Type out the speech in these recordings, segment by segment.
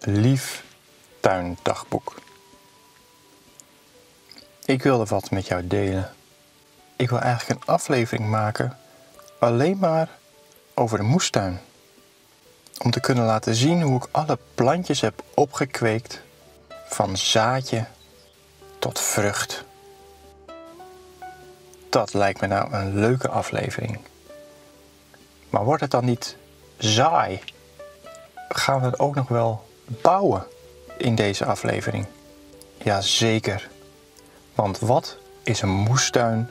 lief tuindagboek. Ik wilde wat met jou delen. Ik wil eigenlijk een aflevering maken alleen maar over de moestuin. Om te kunnen laten zien hoe ik alle plantjes heb opgekweekt van zaadje tot vrucht. Dat lijkt me nou een leuke aflevering. Maar wordt het dan niet saai? Gaan we het ook nog wel bouwen in deze aflevering? Jazeker. Want wat is een moestuin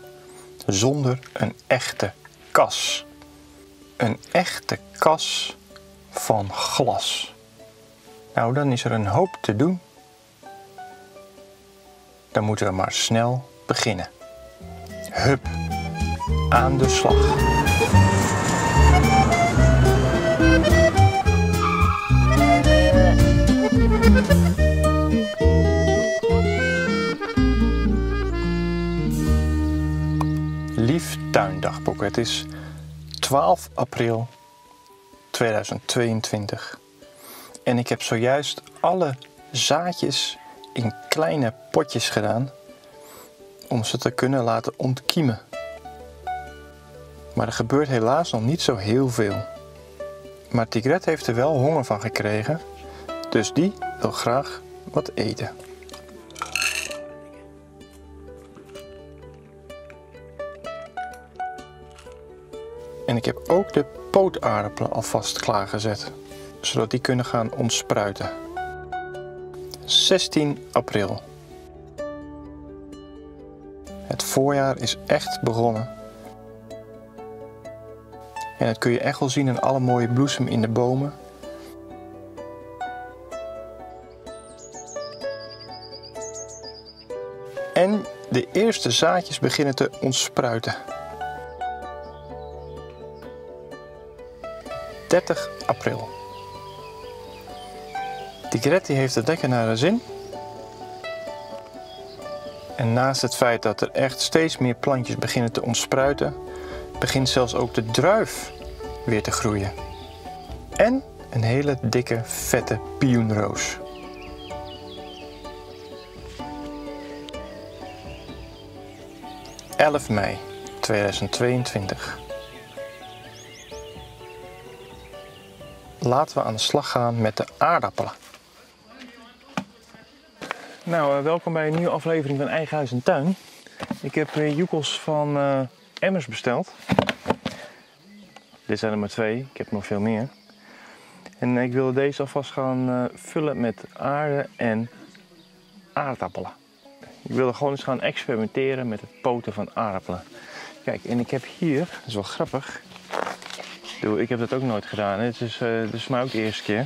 zonder een echte kas? Een echte kas van glas. Nou, dan is er een hoop te doen. Dan moeten we maar snel beginnen. Hup, aan de slag. Lief tuindagboek. Het is 12 april 2022. En ik heb zojuist alle zaadjes in kleine potjes gedaan om ze te kunnen laten ontkiemen. Maar er gebeurt helaas nog niet zo heel veel. Maar Tigret heeft er wel honger van gekregen, dus die wil graag wat eten. En ik heb ook de pootaardappelen alvast klaargezet, zodat die kunnen gaan ontspruiten. 16 april. Het voorjaar is echt begonnen. En dat kun je echt wel zien in alle mooie bloesem in de bomen. De eerste zaadjes beginnen te ontspruiten. 30 april. Tigretti heeft het lekker naar de zin. En naast het feit dat er echt steeds meer plantjes beginnen te ontspruiten, begint zelfs ook de druif weer te groeien. En een hele dikke, vette pioenroos. ...11 mei 2022. Laten we aan de slag gaan met de aardappelen. Nou, uh, welkom bij een nieuwe aflevering van Eigen Huis en Tuin. Ik heb uh, joekels van uh, emmers besteld. Dit zijn er maar twee, ik heb nog veel meer. En ik wilde deze alvast gaan vullen met aarde en aardappelen. Ik wilde gewoon eens gaan experimenteren met het poten van aardappelen. Kijk, en ik heb hier, dat is wel grappig. Ik heb dat ook nooit gedaan. Het is, uh, is mij de eerste keer.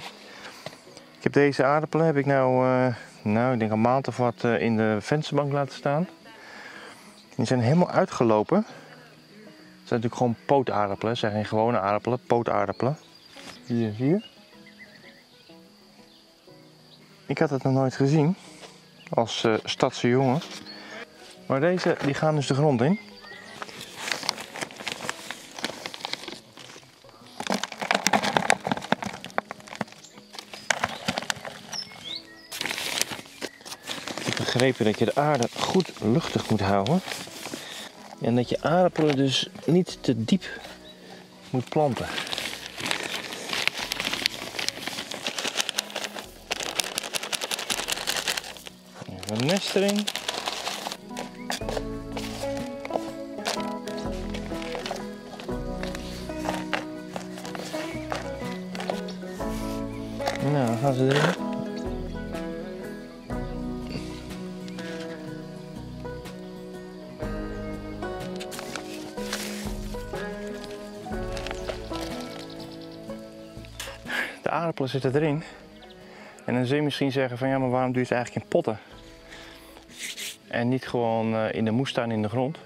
Ik heb deze aardappelen heb ik nou, uh, nou ik denk een maand of wat uh, in de vensterbank laten staan. Die zijn helemaal uitgelopen. Het zijn natuurlijk gewoon pootaardappelen. Het zijn geen gewone aardappelen, pootaardappelen. Hier, je? Ik had het nog nooit gezien als stadse jongen. Maar deze die gaan dus de grond in. begrepen dat je de aarde goed luchtig moet houden. En dat je aardappelen dus niet te diep moet planten. Een nest erin. Nou, gaan ze erin. aardappelen zitten erin. En dan zul je misschien zeggen van ja, maar waarom je het eigenlijk in potten? En niet gewoon eh, in de moestuin in de grond.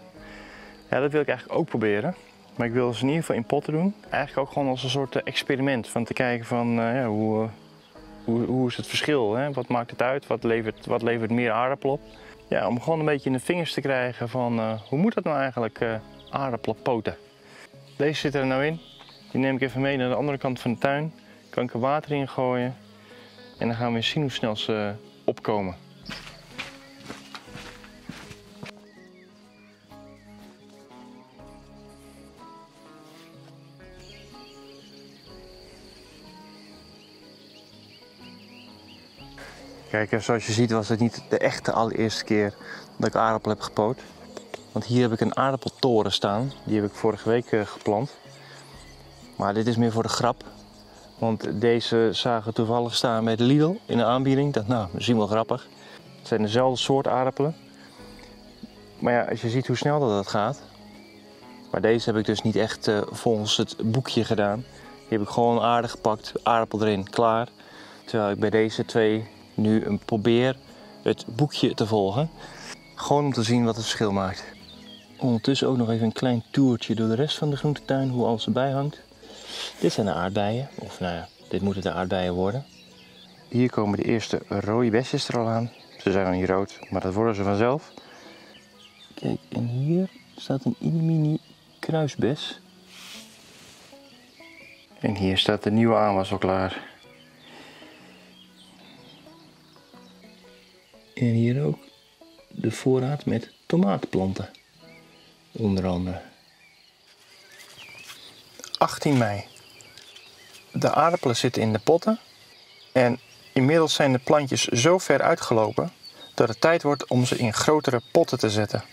Ja, dat wil ik eigenlijk ook proberen. Maar ik wil ze in ieder geval in potten doen. Eigenlijk ook gewoon als een soort eh, experiment. Van te kijken van uh, ja, hoe, hoe, hoe is het verschil? Hè? Wat maakt het uit? Wat levert, wat levert meer aardappel op? Ja, om gewoon een beetje in de vingers te krijgen van hoe moet dat nou eigenlijk uh? Deze zit er nou in. Die neem ik even mee naar de andere kant van de tuin kan ik er water in gooien. En dan gaan we eens zien hoe snel ze opkomen. Kijk, zoals je ziet was het niet de echte allereerste keer dat ik aardappel heb gepoot. Want hier heb ik een aardappeltoren staan. Die heb ik vorige week eh, geplant. Maar dit is meer voor de grap. Want deze zagen toevallig staan bij de Lidl in de aanbieding. Ik dacht, nou, misschien wel grappig. Het zijn dezelfde soort aardappelen. Maar ja, als je ziet hoe snel dat, dat gaat. Maar deze heb ik dus niet echt uh, volgens het boekje gedaan. Die heb ik gewoon aardig gepakt, aardappel erin, klaar. Terwijl ik bij deze twee nu een probeer het boekje te volgen. Gewoon om te zien wat het verschil maakt. Ondertussen ook nog even een klein toertje door de rest van de groentetuin, hoe alles erbij hangt. Dit zijn de aardbeien, of nou ja, dit moeten de aardbeien worden. Hier komen de eerste rode besjes er al aan. Ze zijn nog niet rood, maar dat worden ze vanzelf. Kijk, en hier staat een mini kruisbes. En hier staat de nieuwe aanwas al klaar. En hier ook de voorraad met tomaatplanten. Onder andere. 18 mei. De aardappelen zitten in de potten. En inmiddels zijn de plantjes zo ver uitgelopen dat het tijd wordt om ze in grotere potten te zetten.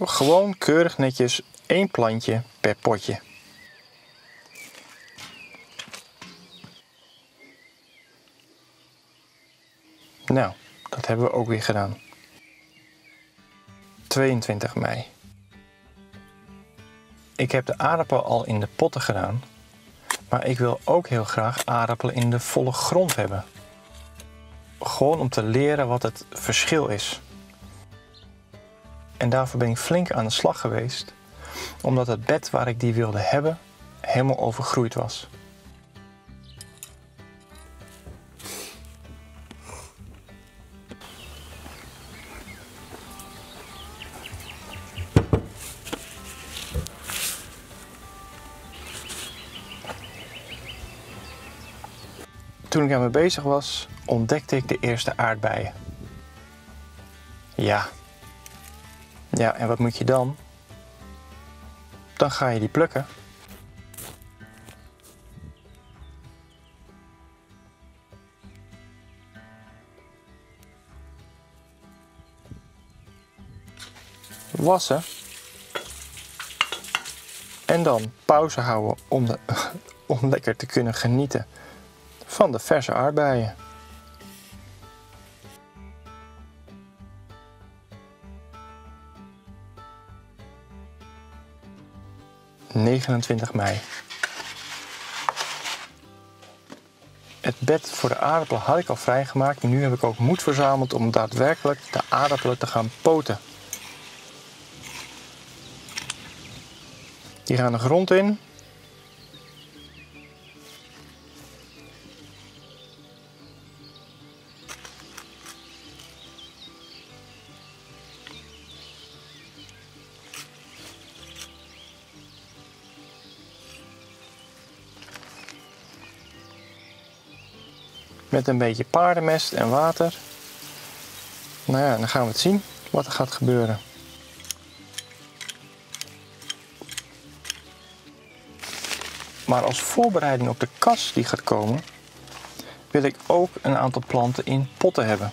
Gewoon keurig netjes één plantje per potje. Nou, dat hebben we ook weer gedaan. 22 mei. Ik heb de aardappel al in de potten gedaan, maar ik wil ook heel graag aardappelen in de volle grond hebben. Gewoon om te leren wat het verschil is. En daarvoor ben ik flink aan de slag geweest, omdat het bed waar ik die wilde hebben helemaal overgroeid was. Toen ik ermee bezig was, ontdekte ik de eerste aardbeien. Ja. Ja, en wat moet je dan? Dan ga je die plukken. Wassen. En dan pauze houden om, de, om lekker te kunnen genieten van de verse aardbeien. ...29 mei. Het bed voor de aardappelen had ik al vrijgemaakt... ...en nu heb ik ook moed verzameld om daadwerkelijk de aardappelen te gaan poten. Die gaan de grond in Met een beetje paardenmest en water. Nou ja, dan gaan we het zien wat er gaat gebeuren. Maar als voorbereiding op de kas die gaat komen, wil ik ook een aantal planten in potten hebben.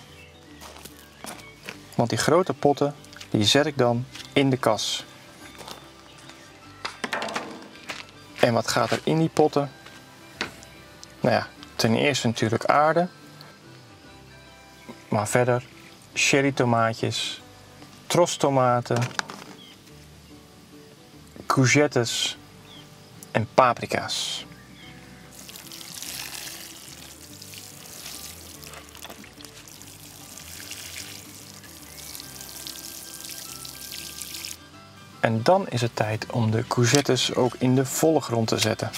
Want die grote potten, die zet ik dan in de kas. En wat gaat er in die potten? Nou ja, Ten eerste natuurlijk aarde. Maar verder cherry tomaatjes, tomaten, courgettes en paprika's. En dan is het tijd om de courgettes ook in de volle grond te zetten.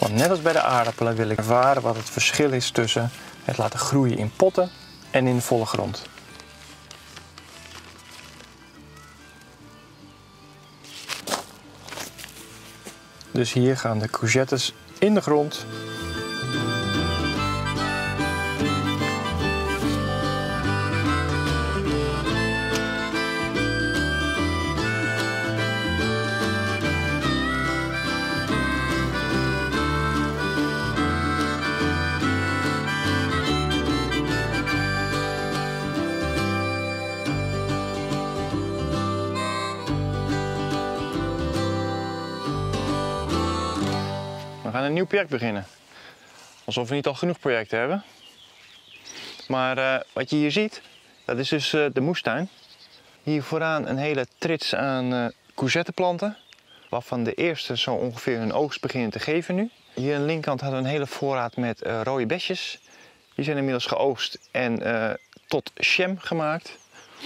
Want net als bij de aardappelen wil ik ervaren wat het verschil is tussen het laten groeien in potten en in volle grond. Dus hier gaan de courgettes in de grond. Project beginnen. Alsof we niet al genoeg projecten hebben. Maar eh, wat je hier ziet, dat is dus eh, de moestuin. Hier vooraan een hele trits aan eh courgetteplanten. Waarvan de eerste zo ongeveer hun oogst beginnen te geven nu. Hier aan de linkerkant hadden we een hele voorraad met rode besjes. Die zijn inmiddels geoogst en tot jam gemaakt.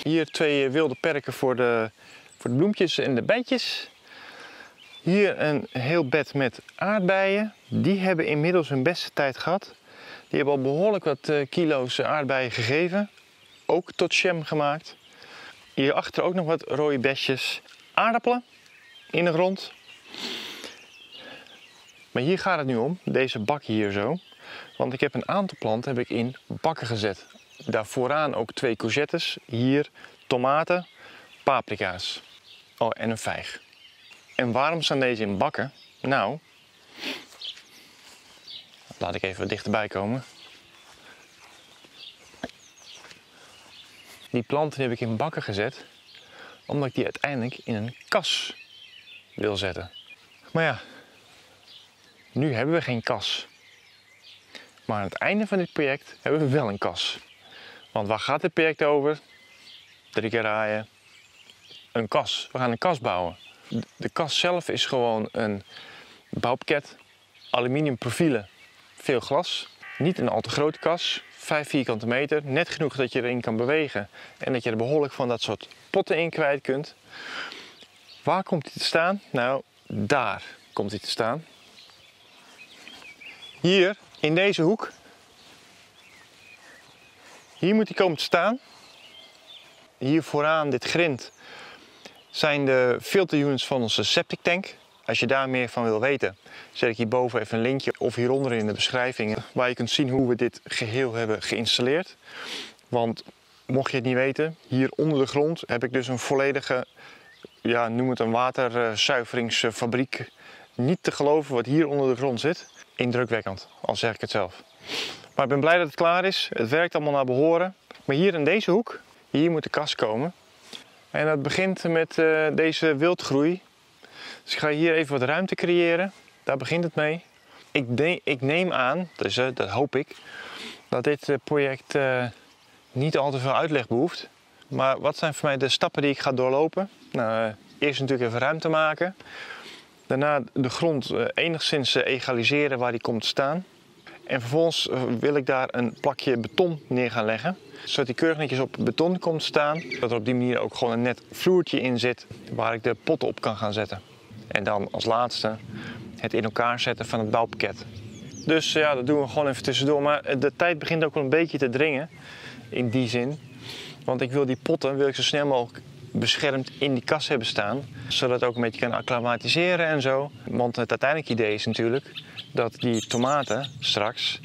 Hier twee wilde perken voor de, voor de bloempjes en de bijtjes. Hier een heel bed met aardbeien. Die hebben inmiddels hun beste tijd gehad. Die hebben al behoorlijk wat eh, kilo's aardbeien gegeven. Ook tot jam gemaakt. Hierachter ook nog wat rode besjes. Aardappelen in de grond. Maar hier gaat het nu om, deze bak hier zo. Want ik heb een aantal planten heb ik in bakken gezet. Daar vooraan ook twee courgettes. Hier tomaten, paprika's. Oh, en een vijg. En waarom staan deze in bakken? Nou, laat ik even wat dichterbij komen. Die planten heb ik in bakken gezet, omdat ik die uiteindelijk in een kas wil zetten. Maar ja, nu hebben we geen kas. Maar aan het einde van dit project hebben we wel een kas. Want waar gaat dit project over? Drie keer raaien. Een kas. We gaan een kas bouwen. De kas zelf is gewoon een bouwpakket, aluminium profielen, veel glas. Niet een al te grote kas, 5 vierkante meter, net genoeg dat je erin kan bewegen en dat je er behoorlijk van dat soort potten in kwijt kunt. Waar komt hij te staan? Nou, daar komt hij te staan. Hier, in deze hoek. Hier moet hij komen te staan. Hier vooraan, dit grind, zijn de filterunits van onze septic tank. Als je daar meer van wil weten, zet ik hierboven even een linkje of hieronder in de beschrijving waar je kunt zien hoe we dit geheel hebben geïnstalleerd. Want mocht je het niet weten, hier onder de grond heb ik dus een volledige, ja, noem het een waterzuiveringsfabriek. Niet te geloven wat hier onder de grond zit. Indrukwekkend, al zeg ik het zelf. Maar ik ben blij dat het klaar is. Het werkt allemaal naar behoren. Maar hier in deze hoek, hier moet de kast komen. En dat begint met uh, deze wildgroei. Dus ik ga hier even wat ruimte creëren. Daar begint het mee. Ik, ik neem aan, dus, uh, dat hoop ik, dat dit uh, project niet al te veel uitleg behoeft. Maar wat zijn voor mij de stappen die ik ga doorlopen? Nou, eerst natuurlijk even ruimte maken. Daarna de grond enigszins egaliseren waar die komt staan. En vervolgens wil ik daar een plakje beton neer gaan leggen. Zodat die keurig netjes op beton komt staan. Dat er op die manier ook gewoon een net vloertje in zit waar ik de potten op kan gaan zetten. En dan als laatste het in elkaar zetten van het bouwpakket. Dus ja, dat doen we gewoon even tussendoor. Maar de tijd begint ook wel een beetje te dringen. In die zin. Want ik wil die potten wil ik zo snel mogelijk beschermd in die kas hebben staan. Zodat het ook een beetje kan acclimatiseren en zo. Want het uiteindelijke idee is natuurlijk dat die tomaten straks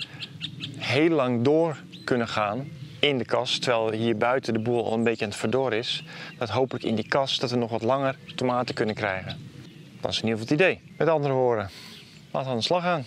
heel lang door kunnen gaan in de kas. Terwijl hier buiten de boel al een beetje aan het verdor is. Dat hopelijk in die kas dat we nog wat langer tomaten kunnen krijgen. Dat is in ieder geval het idee. Met andere woorden, laten we aan de slag gaan.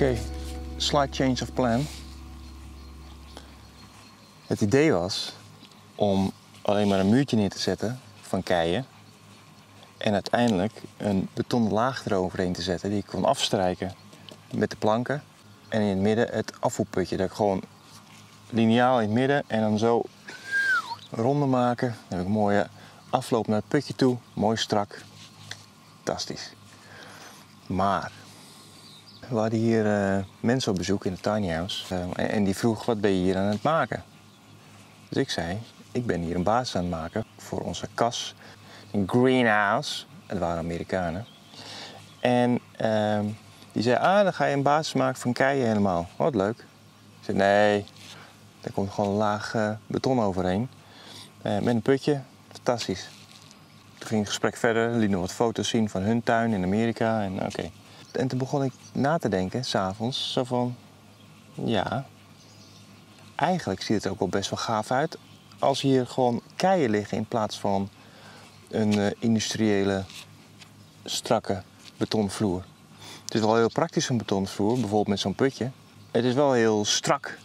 Oké, slight change of plan. Het idee was om alleen maar een muurtje neer te zetten van keien. En uiteindelijk een betonnen laag eroverheen te zetten die ik kon afstrijken met de planken. En in het midden het afvoerputje. Dat ik gewoon lineaal in het midden en dan zo ronde maken. Heb ik een mooie afloop naar het putje toe. Mooi strak. Fantastisch. Maar we hadden hier uh, mensen op bezoek in het tiny house. Uh, en die vroeg, wat ben je hier aan het maken? Dus ik zei, ik ben hier een basis aan het maken voor onze kas. Een greenhouse. Het waren Amerikanen. En uh, die zei, ah, dan ga je een basis maken van keien helemaal. Wat leuk. Ik zei, nee, daar komt gewoon een laag uh, beton overheen. met een putje. Fantastisch. Toen ging het gesprek verder, liet nog wat foto's zien van hun tuin in Amerika. En oké. En toen begon ik na te denken, s'avonds, zo van... Ja, eigenlijk ziet het ook wel best wel gaaf uit... als hier gewoon keien liggen in plaats van een uh, industriële, strakke betonvloer. Het is wel heel praktisch een betonvloer, bijvoorbeeld met zo'n putje. Het is wel heel strak.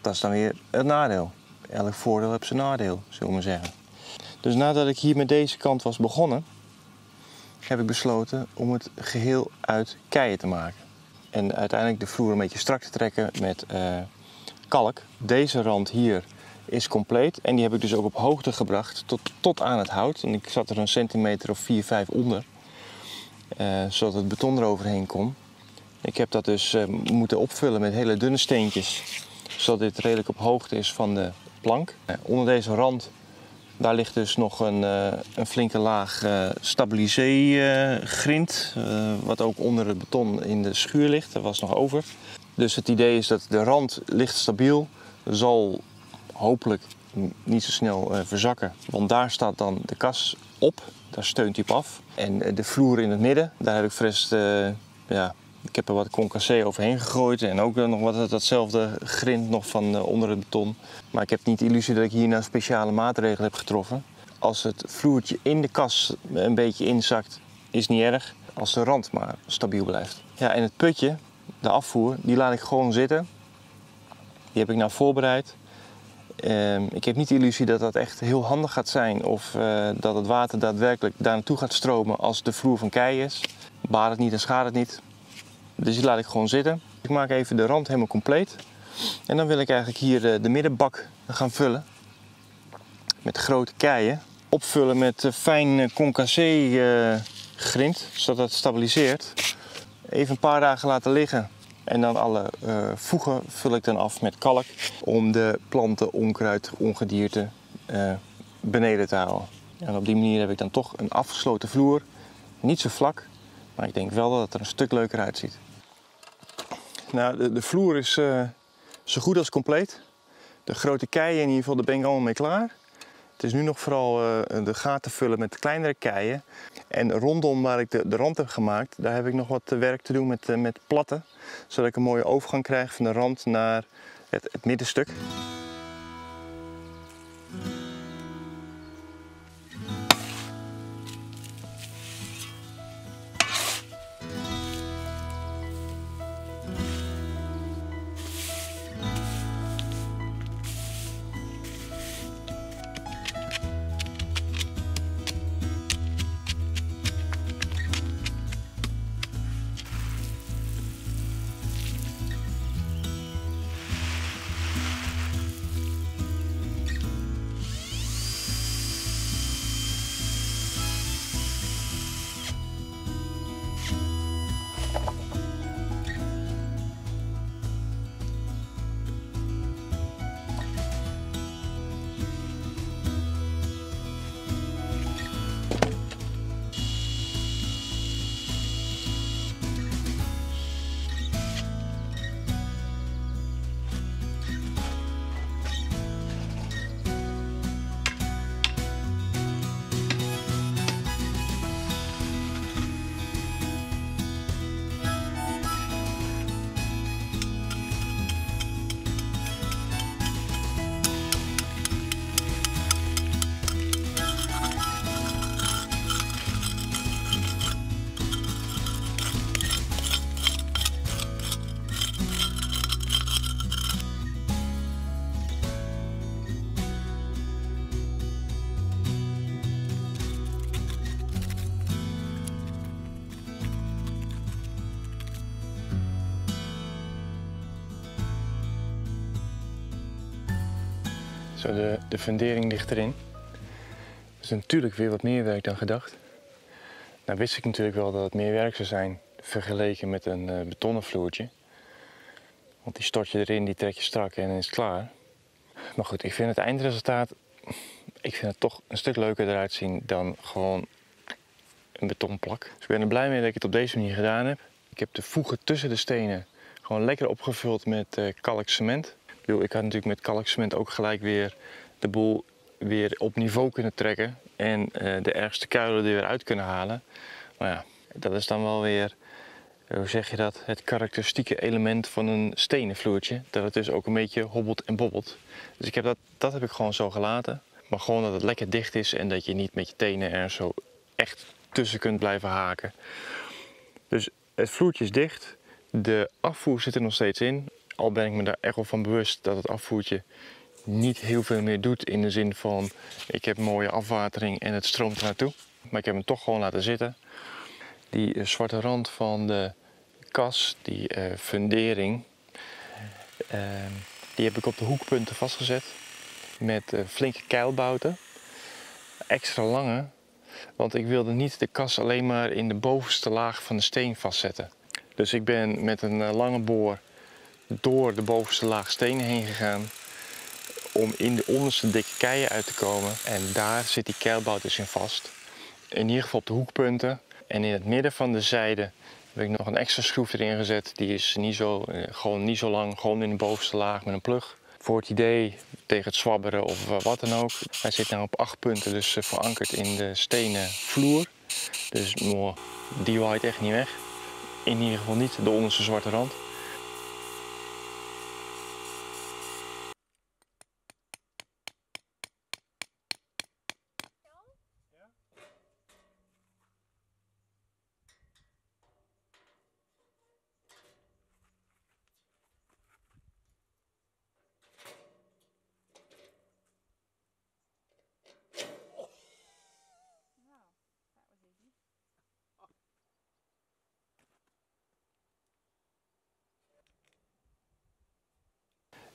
Dat is dan weer het nadeel. Elk voordeel heeft zijn nadeel, zullen we maar zeggen. Dus nadat ik hier met deze kant was begonnen, heb ik besloten om het geheel uit keien te maken. En uiteindelijk de vloer een beetje strak te trekken met uh, kalk. Deze rand hier is compleet en die heb ik dus ook op hoogte gebracht tot, tot aan het hout. En ik zat er een centimeter of 4, 5 onder, uh, zodat het beton eroverheen kon. Ik heb dat dus uh, moeten opvullen met hele dunne steentjes, zodat dit redelijk op hoogte is van de plank. onder deze rand daar ligt dus nog een, uh, een flinke laag uh, stabilisé-grind, uh, wat ook onder het beton in de schuur ligt. Dat was nog over. Dus het idee is dat de rand ligt stabiel, zal hopelijk niet zo snel verzakken. Want daar staat dan de kas op, daar steunt hij op af. En de vloer in het midden, daar heb ik fris ja, ik heb er wat concassé overheen gegooid en ook nog wat datzelfde grind nog van eh, onder het beton. Maar ik heb niet de illusie dat ik hier nou speciale maatregelen heb getroffen. Als het vloertje in de kas een beetje inzakt, is niet erg. Als de rand maar stabiel blijft. Ja, en het putje, de afvoer, die laat ik gewoon zitten. Die heb ik nou voorbereid. Ehm, ik heb niet de illusie dat dat echt heel handig gaat zijn of uh, dat het water daadwerkelijk daar naartoe gaat stromen als de vloer van kei is. Baar het niet en schaadt het niet. Dus die laat ik gewoon zitten. Ik maak even de rand helemaal compleet. En dan wil ik eigenlijk hier de, de middenbak gaan vullen. Met grote keien. Opvullen met eh, fijn eh, concassé grind, zodat het stabiliseert. Even een paar dagen laten liggen. En dan alle voegen vul ik dan af met kalk. Om de planten, onkruid, ongedierte beneden te houden. En op die manier heb ik dan toch een afgesloten vloer. Niet zo vlak, maar ik denk wel dat het er een stuk leuker uitziet. Nou, de, de vloer is uh, zo goed als compleet. De grote keien in ieder geval, daar ben ik allemaal mee klaar. Het is nu nog vooral uh, de gaten vullen met kleinere keien. En rondom waar ik de, de rand heb gemaakt, daar heb ik nog wat werk te doen met, met platten. Zodat ik een mooie overgang krijg van de rand naar het, het middenstuk. De, de fundering ligt erin. Is natuurlijk weer wat meer werk dan gedacht. Nou wist ik natuurlijk wel dat het meer werk zou zijn vergeleken met een uh, betonnen vloertje. Want die stort je erin, die trek je strak en dan is het klaar. Maar goed, ik vind het eindresultaat, ik vind het toch een stuk leuker eruit zien dan gewoon een betonplak. Dus ik ben er blij mee dat ik het op deze manier gedaan heb. Ik heb de voegen tussen de stenen gewoon lekker opgevuld met uh, kalkcement. Ik, had natuurlijk met kalkcement ook gelijk weer de boel weer op niveau kunnen trekken. En uh, de ergste kuilen er weer uit kunnen halen. Maar ja, dat is dan wel weer, eh, hoe zeg je dat, het karakteristieke element van een stenen vloertje. Dat het dus ook een beetje hobbelt en bobbelt. Dus ik heb dat, dat heb ik gewoon zo gelaten. Maar gewoon dat het lekker dicht is en dat je niet met je tenen er zo echt tussen kunt blijven haken. Dus het vloertje is dicht. De afvoer zit er nog steeds in. Al ben ik me daar echt wel van bewust dat het afvoertje niet heel veel meer doet. In de zin van, ik heb mooie afwatering en het stroomt naartoe. Maar ik heb hem toch gewoon laten zitten. Die eh, zwarte rand van de kas, die uh, fundering, uh, die heb ik op de hoekpunten vastgezet. Met uh, flinke keilbouten. Extra lange, want ik wilde niet de kas alleen maar in de bovenste laag van de steen vastzetten. Dus ik ben met een lange boor door de bovenste laag stenen heen gegaan om in de onderste dikke keien uit te komen. En daar zit die keilbout dus in vast. In ieder geval op de hoekpunten. En in het midden van de zijde heb ik nog een extra schroef erin gezet. Die is niet zo, eh, gewoon niet zo lang, gewoon in de bovenste laag met een plug. Voor het idee tegen het zwabberen of wat dan ook. Hij zit nou op acht punten, dus verankerd in de stenen vloer. Dus die waait echt niet weg. In ieder geval niet de onderste zwarte rand.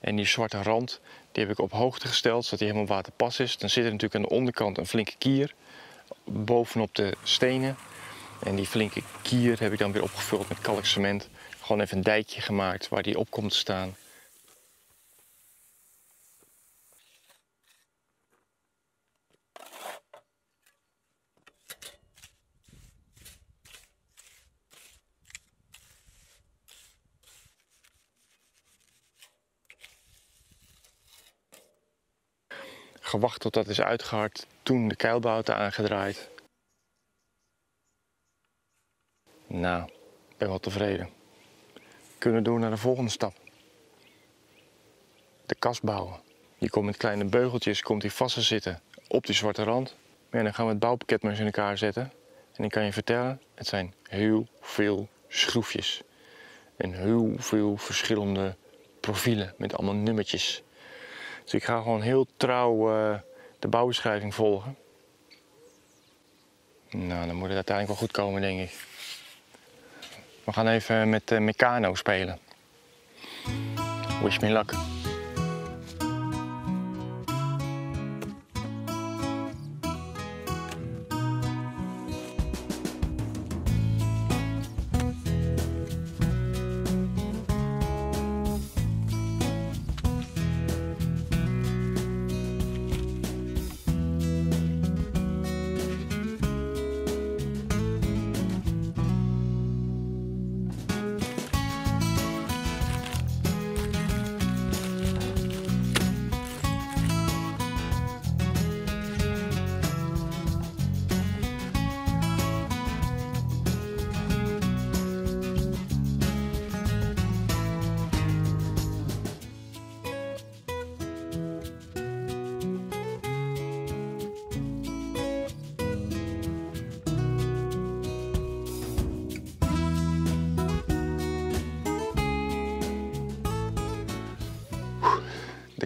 En die zwarte rand die heb ik op hoogte gesteld, zodat hij helemaal waterpas is. Dan zit er natuurlijk aan de onderkant een flinke kier bovenop de stenen. En die flinke kier heb ik dan weer opgevuld met kalkcement. Gewoon even een dijkje gemaakt waar die op komt te staan. Gewacht tot dat is uitgehard, toen de keilbouten aangedraaid. Nou, ik ben wel tevreden. Kunnen door naar de volgende stap. De kast bouwen. Die komt met kleine beugeltjes komt die vast te zitten op die zwarte rand. En dan gaan we het bouwpakket maar eens in elkaar zetten. En ik kan je vertellen, het zijn heel veel schroefjes. En heel veel verschillende profielen met allemaal nummertjes. Dus ik ga gewoon heel trouw uh, de bouwbeschrijving volgen. Nou, dan moet het uiteindelijk wel goed komen, denk ik. We gaan even met uh, Meccano spelen. Wish me luck.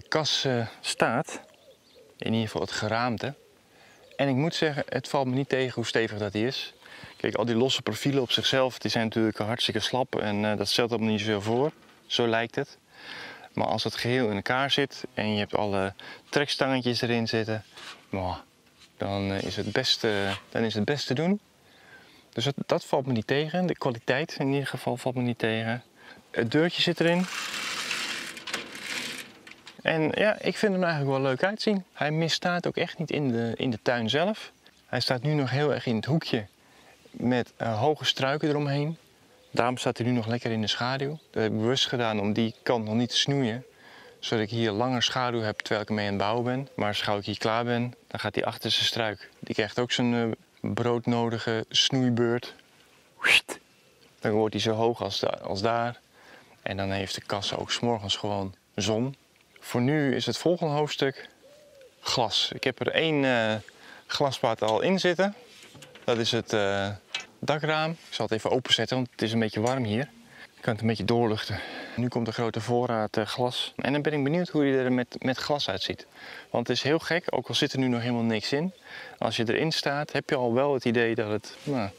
Kas uh, staat. In ieder geval het geraamte. En ik moet zeggen, het valt me niet tegen hoe stevig dat die is. Kijk, al die losse profielen op zichzelf, die zijn natuurlijk hartstikke slap. En uh, dat stelt me niet zoveel voor. Zo lijkt het. Maar als het geheel in elkaar zit en je hebt alle trekstangetjes erin zitten, dan, is het best, dan is het best te doen. Dus dat valt me niet tegen. De kwaliteit in ieder geval valt me niet tegen. Het deurtje zit erin. En ja, ik vind hem eigenlijk wel leuk uitzien. Hij misstaat ook echt niet in de, in de tuin zelf. Hij staat nu nog heel erg in het hoekje met uh, hoge struiken eromheen. Daarom staat hij nu nog lekker in de schaduw. Dat heb ik bewust gedaan om die kant nog niet te snoeien. Zodat ik hier langer schaduw heb terwijl ik ermee aan het bouwen ben. Maar als ik hier klaar ben, dan gaat hij achter zijn struik. Die krijgt ook zijn uh, broodnodige snoeibeurt. Dan wordt hij zo hoog als, als daar. En dan heeft de kassa ook s'morgens gewoon zon. Voor nu is het volgende hoofdstuk glas. Ik heb er één uh, al in zitten. Dat is het uh, dakraam. Ik zal het even openzetten, want het is een beetje warm hier. Ik kan het een beetje doorluchten. Nu komt de grote voorraad uh, glas. En dan ben ik benieuwd hoe hij er met, met glas uitziet. Want het is heel gek, ook al zit er nu nog helemaal niks in. Als je erin staat, heb je al wel het idee dat het nou,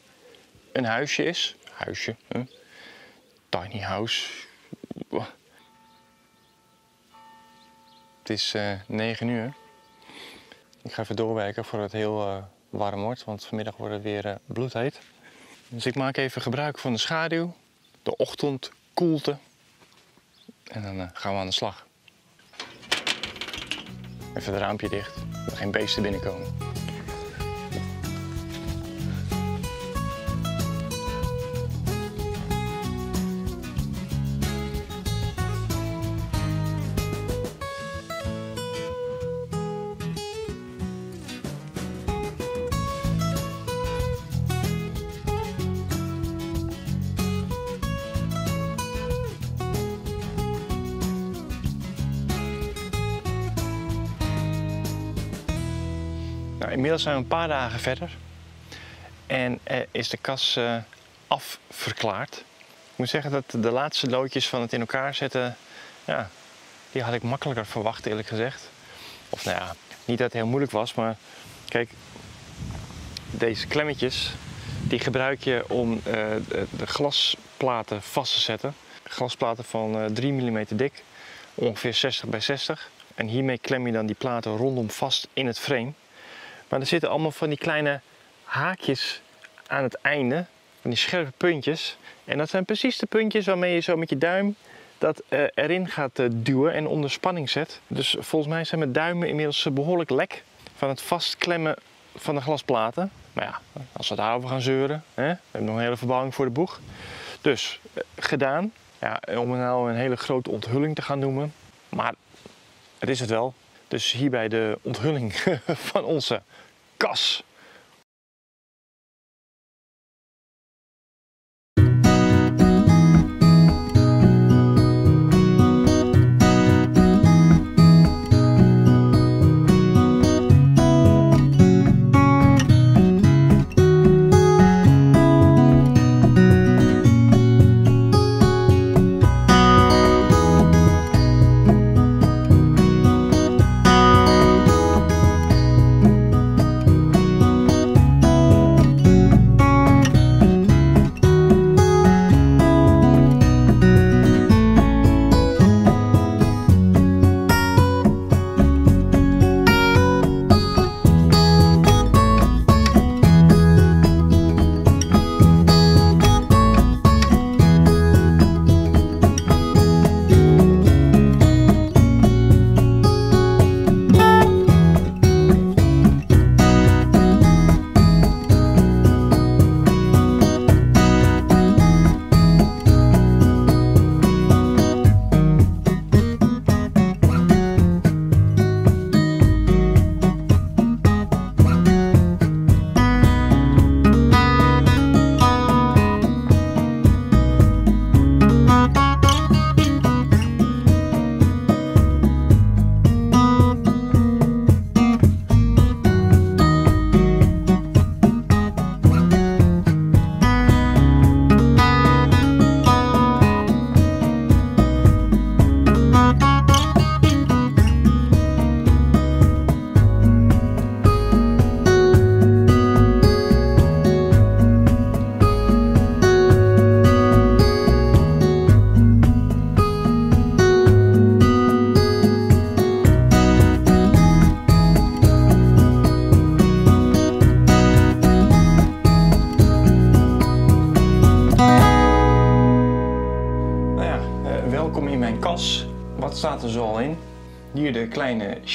een huisje is. Huisje, tiny house. Het is uh, 9 uur. Ik ga even doorwerken voordat het heel uh, warm wordt, want vanmiddag wordt het weer uh, bloedheet. Dus ik maak even gebruik van de schaduw, de ochtendkoelte. En dan gaan we aan de slag. Even het raampje dicht, dat er geen beesten binnenkomen. Inmiddels zijn we een paar dagen verder en is de kas uh, afverklaard. Ik moet zeggen dat de laatste loodjes van het in elkaar zetten, ja, die had ik makkelijker verwacht eerlijk gezegd. Of nou ja, niet dat het heel moeilijk was, maar kijk, deze klemmetjes, die gebruik je om uh, de, glasplaten vast te zetten. Glasplaten van uh, 3 mm dik, ongeveer 60 bij 60. En hiermee klem je dan die platen rondom vast in het frame. Maar er zitten allemaal van die kleine haakjes aan het einde, van die scherpe puntjes. En dat zijn precies de puntjes waarmee je zo met je duim dat uh, erin gaat uh, duwen en onder spanning zet. Dus volgens mij zijn mijn duimen inmiddels behoorlijk lek van het vastklemmen van de glasplaten. Maar ja, als we daarover gaan zeuren, hè, we hebben nog een hele verbouwing voor de boeg. Dus, gedaan. Ja, om het nou een hele grote onthulling te gaan noemen. Maar het is het wel. Dus hierbij de onthulling van onze kas.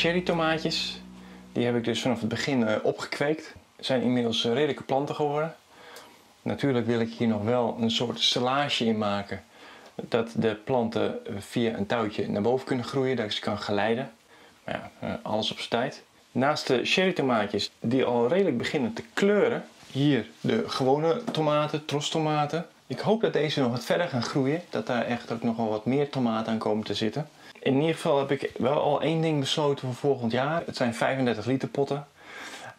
Cherry tomaatjes. Die heb ik dus vanaf het begin uh, opgekweekt. Zijn inmiddels uh, redelijke planten geworden. Natuurlijk wil ik hier nog wel een soort stellage in maken. Dat de planten via een touwtje naar boven kunnen groeien, dat ik ze kan geleiden. Maar ja, alles op zijn tijd. Naast de cherry tomaatjes die al redelijk beginnen te kleuren. Hier de gewone tomaten, tomaten. Ik hoop dat deze nog wat verder gaan groeien. Dat daar echt ook nog wel wat meer tomaten aan komen te zitten. In ieder geval heb ik wel al één ding besloten voor volgend jaar. Het zijn 35 liter potten.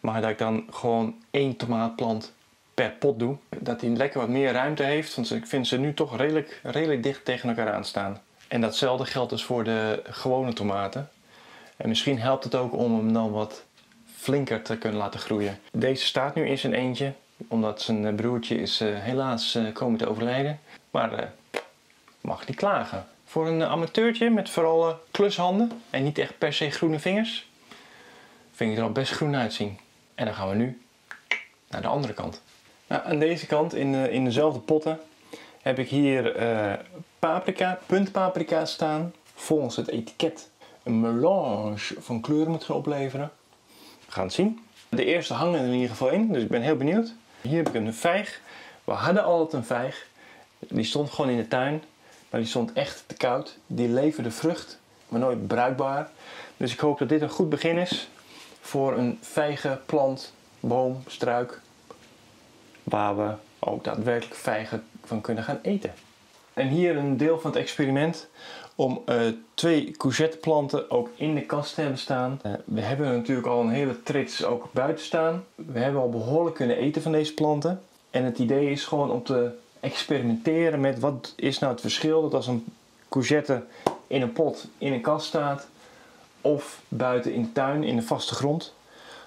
Maar dat ik dan gewoon één tomaatplant per pot doe. Dat hij lekker wat meer ruimte heeft. Want ik vind ze nu toch redelijk, redelijk dicht tegen elkaar aan staan. En datzelfde geldt dus voor de gewone tomaten. En misschien helpt het ook om hem dan wat flinker te kunnen laten groeien. Deze staat nu in zijn eentje, omdat zijn eh, broertje is uh, helaas uh, komen te overlijden. Maar mag niet klagen. Voor een amateurtje met vooral klushanden en niet echt per se groene vingers, vind ik er al best groen uitzien. En dan gaan we nu naar de andere kant. Nou, aan deze kant, in, in dezelfde potten, heb ik hier paprika, puntpaprika staan, volgens het etiket een melange van kleuren moet gaan opleveren. We gaan het zien. De eerste hangen er in ieder geval in, dus ik ben heel benieuwd. Hier heb ik een vijg. We hadden altijd een vijg. Die stond gewoon in de tuin, maar die stond echt te koud. Die leverde vrucht, maar nooit bruikbaar. Dus ik hoop dat dit een goed begin is voor een vijgenplant, boom, struik, waar we ook daadwerkelijk vijgen van kunnen gaan eten. En hier een deel van het experiment om uh, twee courgetteplanten ook in de kast te hebben staan. Uh, we hebben natuurlijk al een hele trits ook buiten staan. We hebben al behoorlijk kunnen eten van deze planten. En het idee is gewoon om te experimenteren met wat is nou het verschil dat als een courgette in een pot in een kast staat of buiten in de tuin in de vaste grond.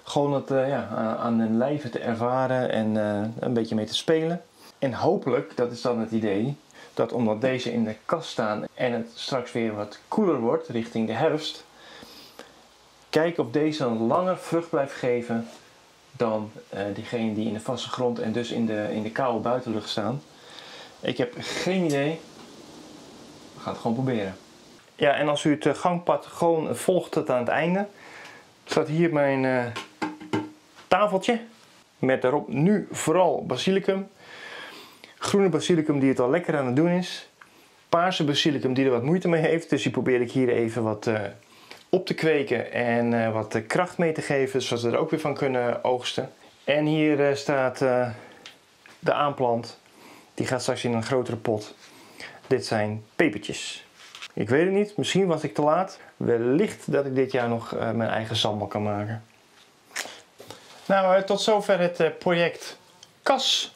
Gewoon dat uh, ja, aan hun lijven te ervaren en een beetje mee te spelen. En hopelijk, dat is dan het idee, dat omdat deze in de kast staan en het straks weer wat koeler wordt richting de herfst, kijk of deze een langer vrucht blijft geven dan uh, diegene die in de vaste grond en dus in de, in de koude buitenlucht staan. Ik heb geen idee. We gaan het gewoon proberen. Ja, en als u het eh, gangpad gewoon volgt tot aan het einde, staat hier mijn uh, tafeltje met daarop nu vooral basilicum Groene basilicum die het al lekker aan het doen is. Paarse basilicum die er wat moeite mee heeft. Dus die probeer ik hier even wat uh, op te kweken en wat kracht mee te geven. Zodat we er ook weer van kunnen oogsten. En hier staat de aanplant. Die gaat straks in een grotere pot. Dit zijn pepertjes. Ik weet het niet, misschien was ik te laat. Wellicht dat ik dit jaar nog mijn eigen sambal kan maken. Nou, tot zover het project Kas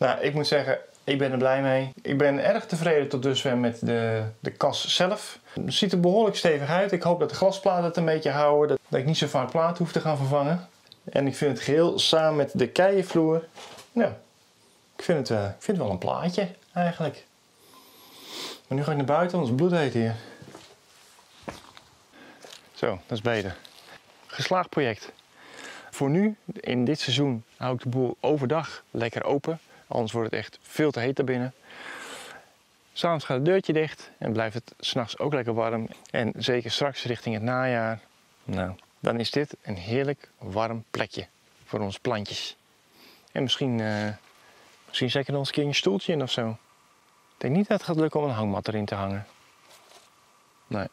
nou, ik moet zeggen, ik ben er blij mee. Ik ben erg tevreden tot dusver met de, de kas zelf. Het ziet er behoorlijk stevig uit. Ik hoop dat de glasplaten het een beetje houden. Dat, ik niet zo vaak platen hoef te gaan vervangen. En ik vind het geheel samen met de keienvloer. Nou, ik vind het, uh, ik vind wel een plaatje eigenlijk. Maar nu ga ik naar buiten, want het bloed heet hier. Zo, dat is beter. Geslaagd project. Voor nu, in dit seizoen, hou ik de boel overdag lekker open. Anders wordt het echt veel te heet daarbinnen. S'avonds gaat het deurtje dicht en blijft het s'nachts ook lekker warm. En zeker straks richting het najaar, nou, dan is dit een heerlijk warm plekje voor onze plantjes. En misschien, uh, misschien zet ik er nog eens een keer een stoeltje in of zo. Ik denk niet dat het gaat lukken om een hangmat erin te hangen. Nee.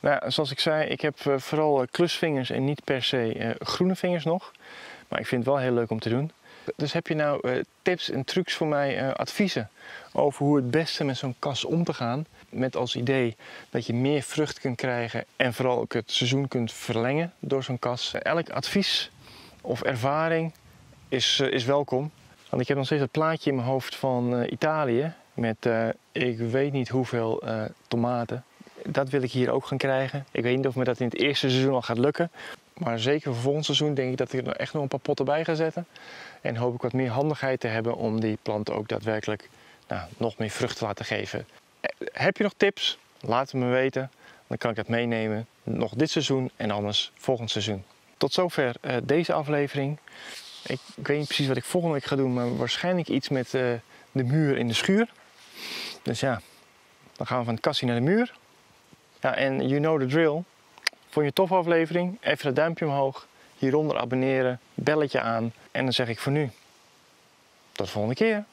Nou, zoals ik zei, ik heb uh, vooral eh, klusvingers en niet per se groene vingers nog. Maar ik vind het wel heel leuk om te doen. Dus heb je nou tips en trucs voor mij, adviezen over hoe het beste met zo'n kas om te gaan? Met als idee dat je meer vrucht kunt krijgen en vooral ook het seizoen kunt verlengen door zo'n kas. Elk advies of ervaring is, is welkom. Want ik heb nog steeds het plaatje in mijn hoofd van Italië met ik weet niet hoeveel tomaten. Dat wil ik hier ook gaan krijgen. Ik weet niet of me dat in het eerste seizoen al gaat lukken. Maar zeker voor volgend seizoen denk ik dat ik er echt nog een paar potten bij ga zetten. En hoop ik wat meer handigheid te hebben om die planten ook daadwerkelijk nou, nog meer vrucht te laten geven. Heb je nog tips? Laat het me weten. Dan kan ik dat meenemen. Nog dit seizoen en anders volgend seizoen. Tot zover deze aflevering. Ik, weet niet precies wat ik volgende week ga doen, maar waarschijnlijk iets met eh, de muur in de schuur. Dus ja, dan gaan we van de kassie naar de muur. Ja, en you know the drill. Vond je een toffe aflevering? Even een duimpje omhoog. Hieronder abonneren, belletje aan. En dan zeg ik voor nu, tot de volgende keer.